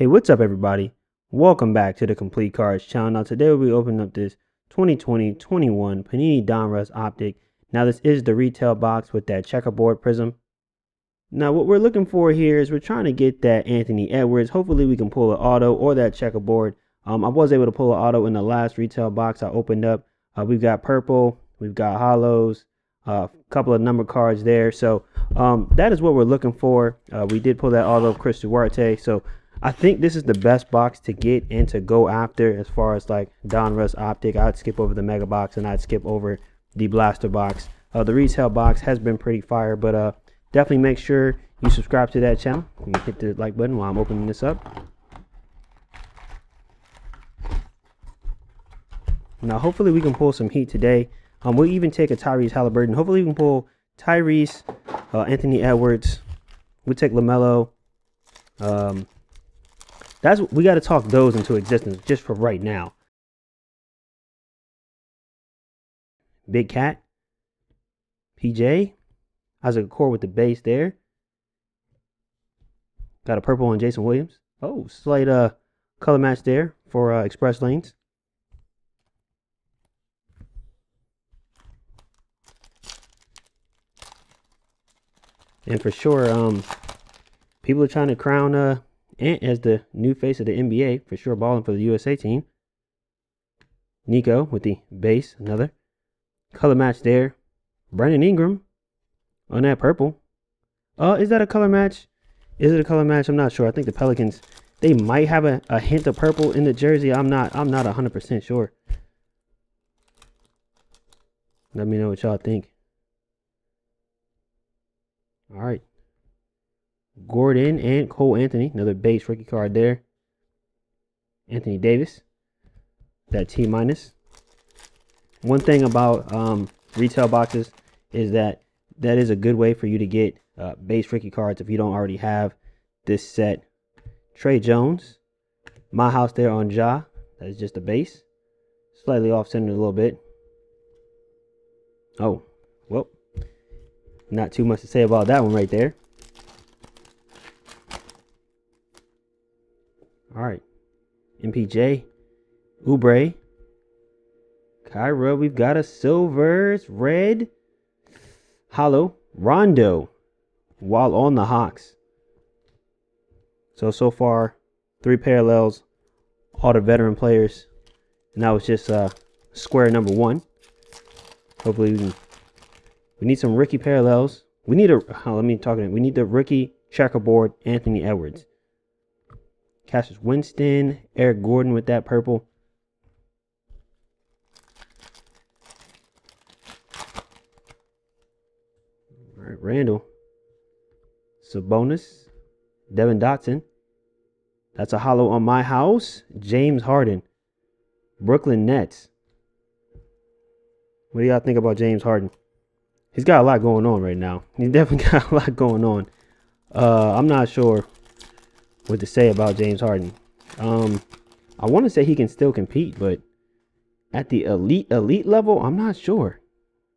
Hey, what's up, everybody? Welcome back to the Complete Cards channel. Now, today we'll be opening up this 2020-21 Panini Donruss Optic. Now, this is the retail box with that checkerboard Prizm. Now, what we're looking for here is we're trying to get that Anthony Edwards. Hopefully, we can pull an auto or that checkerboard. Um, I was able to pull an auto in the last retail box I opened up. Uh, we've got purple, we've got holos, a uh, couple of number cards there. So um, that is what we're looking for. Uh, we did pull that auto of Chris Duarte. So I think this is the best box to get and to go after as far as like Donruss Optic. I'd skip over the Mega Box and I'd skip over the Blaster Box. Uh, the retail box has been pretty fire, but uh, definitely make sure you subscribe to that channel. and hit the like button while I'm opening this up. Now, hopefully we can pull some heat today. Um, we'll even take a Tyrese Halliburton. Hopefully we can pull Tyrese, uh, Anthony Edwards. We'll take LaMelo. Um, that's we got to talk those into existence just for right now. Big Cat, PJ, Isaac Okoro with the base there. Got a purple on Jason Williams. Oh, slight uh color match there for uh, Express Lanes. And for sure, um, people are trying to crown uh Ant as the new face of the NBA, for sure balling for the USA team. Nico with the base, another. Color match there. Brandon Ingram on that purple. Uh, is that a color match? Is it a color match? I'm not sure. I think the Pelicans, they might have a, a hint of purple in the jersey. I'm not I'm not 100% sure. Let me know what y'all think. All right. Gordon and Cole Anthony, another base rookie card there. Anthony Davis, that T minus. One thing about um, retail boxes is that that is a good way for you to get uh, base rookie cards if you don't already have this set. Tre Jones, my house there on Ja. That is just a base. Slightly off center a little bit. Oh, well, not too much to say about that one right there. All right. MPJ, Oubre, Kyra. We've got a silvers, red, holo, Rondo, while on the Hawks. So, so far, three parallels, all the veteran players. And that was just uh, square number one. Hopefully, we, can, we need some rookie parallels. We need a, oh, let me talk to We need the rookie checkerboard, Anthony Edwards. Cassius Winston, Eric Gordon with that purple. All right, Randle. Sabonis. Devon Dotson. That's a holo on my house. James Harden. Brooklyn Nets. What do y'all think about James Harden? He's got a lot going on right now. He's definitely got a lot going on. Uh, I'm not sure what to say about James Harden. Um, I want to say he can still compete, but at the elite elite level, I'm not sure.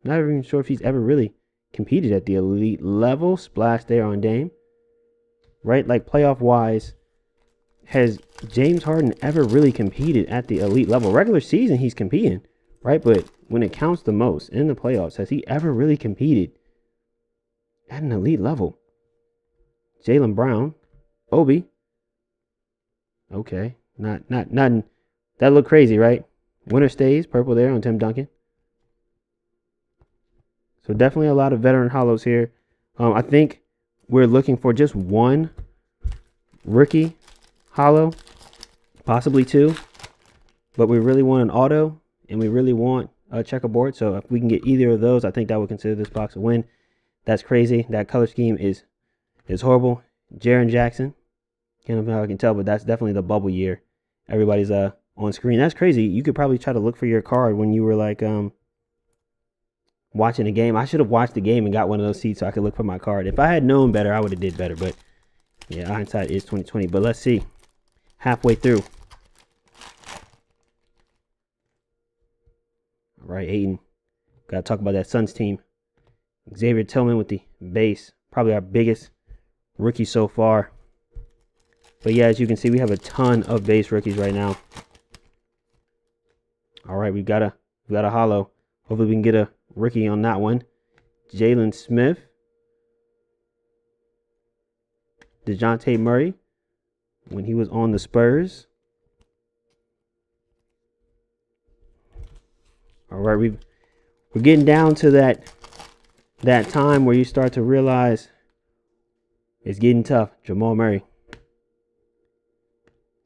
Not even sure if he's ever really competed at the elite level. Splash there on Dame. Right, like playoff wise, has James Harden ever really competed at the elite level? Regular season, he's competing, right? But when it counts the most in the playoffs, has he ever really competed at an elite level? Jaylen Brown, Obi, Okay. Not not nothing. That looked crazy, right? Winner stays, purple there on Tim Duncan. So definitely a lot of veteran holos here. Um, I think we're looking for just one rookie holo, possibly two. But we really want an auto and we really want a checkerboard. So if we can get either of those, I think that would consider this box a win. That's crazy. That color scheme is is horrible. Jaren Jackson, can't know how I can tell, but that's definitely the bubble year. Everybody's uh on screen. That's crazy. You could probably try to look for your card when you were like um watching a game. I should have watched the game and got one of those seats so I could look for my card. If I had known better, I would have did better. But yeah, hindsight is 2020. But let's see. Halfway through. All right, Ayton. Got to talk about that Suns team. Xavier Tillman with the base. Probably our biggest rookie so far. But yeah, as you can see, we have a ton of base rookies right now. All right, we've got a we got a holo. Hopefully, we can get a rookie on that one. Jalen Smith, Dejounte Murray, when he was on the Spurs. All right, we we're getting down to that that time where you start to realize it's getting tough. Jamal Murray.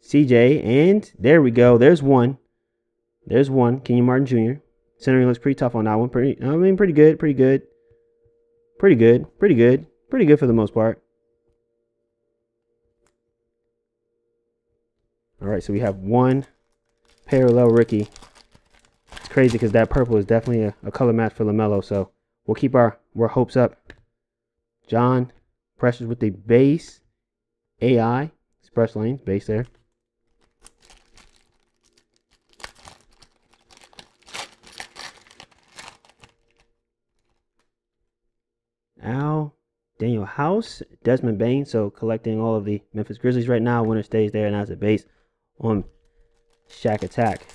CJ, and there we go. There's one. There's one. Kenyon Martin Jr. Centering looks pretty tough on that one. Pretty, I mean, pretty good. Pretty good. Pretty good. Pretty good. Pretty good for the most part. All right, so we have one parallel rookie. It's crazy because that purple is definitely a, a color match for LaMelo. So we'll keep our, our hopes up. John Precious with the base AI express lanes base there. Al Danuel House, Desmond Bane. So collecting all of the Memphis Grizzlies right now. Winner stays there and has a base on Shaq Attack.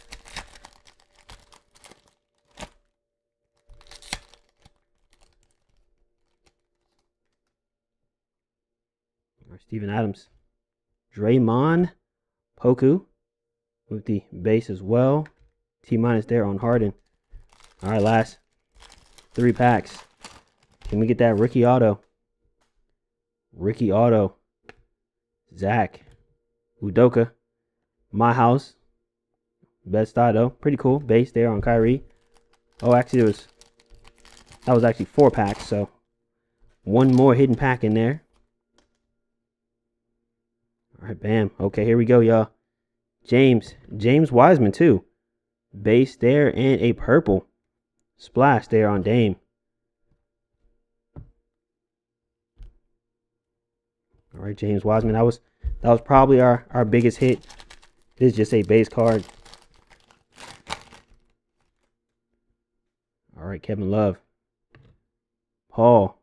Or Steven Adams. Draymond Poku with the base as well. T minus there on Harden. All right, last three packs. Can we get that rookie Auto? Ricky Auto. Zach. Udoka. My house. Best though. Pretty cool. Base there on Kyrie. Oh, actually, it was. That was actually four packs, so one more hidden pack in there. All right, bam. Okay, here we go, y'all. James. James Wiseman, too. Base there and a purple. Splash there on Dame. All right, James Wiseman. That was that was probably our our biggest hit. This is just a base card. All right, Kevin Love. Paul.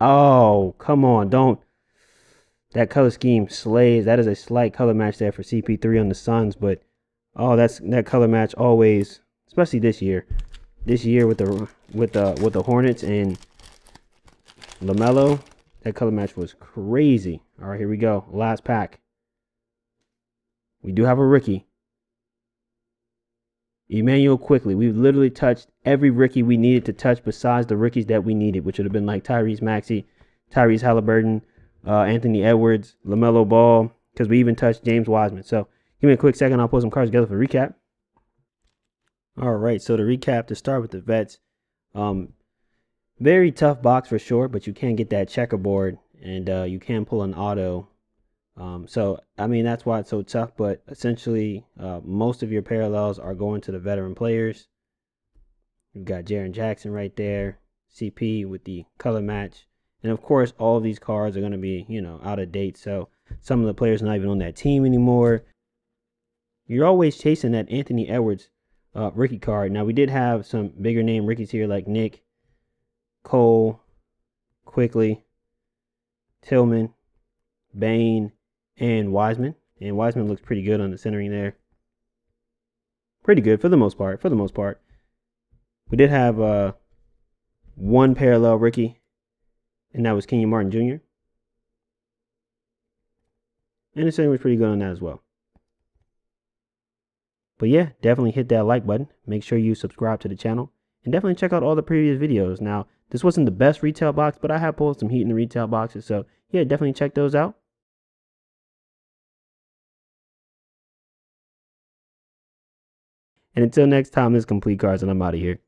Oh, come on. Don't. That color scheme slays. That is a slight color match there for CP3 on the Suns, but oh, that's that color match always, especially this year. This year with the with the with the Hornets and LaMelo, that color match was crazy. All right, here we go. Last pack. We do have a rookie. Immanuel Quickley. We've literally touched every rookie we needed to touch besides the rookies that we needed, which would have been like Tyrese Maxey, Tyrese Halliburton, uh, Anthony Edwards, LaMelo Ball, because we even touched James Wiseman. So give me a quick second. I'll pull some cards together for recap. All right, so to recap, to start with the vets, um, very tough box for sure, but you can get that checkerboard and uh, you can pull an auto. Um, so, I mean, that's why it's so tough, but essentially, uh, most of your parallels are going to the veteran players. You've got Jaren Jackson right there, CP with the color match. And of course, all of these cards are going to be, you know, out of date. So some of the players not even on that team anymore. You're always chasing that Anthony Edwards uh, rookie card. Now, we did have some bigger name rookies here like Nick Cole, Quickley, Tillman, Bane, and Wiseman. And Wiseman looks pretty good on the centering there. Pretty good for the most part. For the most part. We did have uh, one parallel rookie, and that was Kenyon Martin Jr. And the centering was pretty good on that as well. But yeah, definitely hit that like button. Make sure you subscribe to the channel. And definitely check out all the previous videos. Now, this wasn't the best retail box, but I have pulled some heat in the retail boxes. So yeah, definitely check those out. And until next time, this complete cards, and I'm out of here.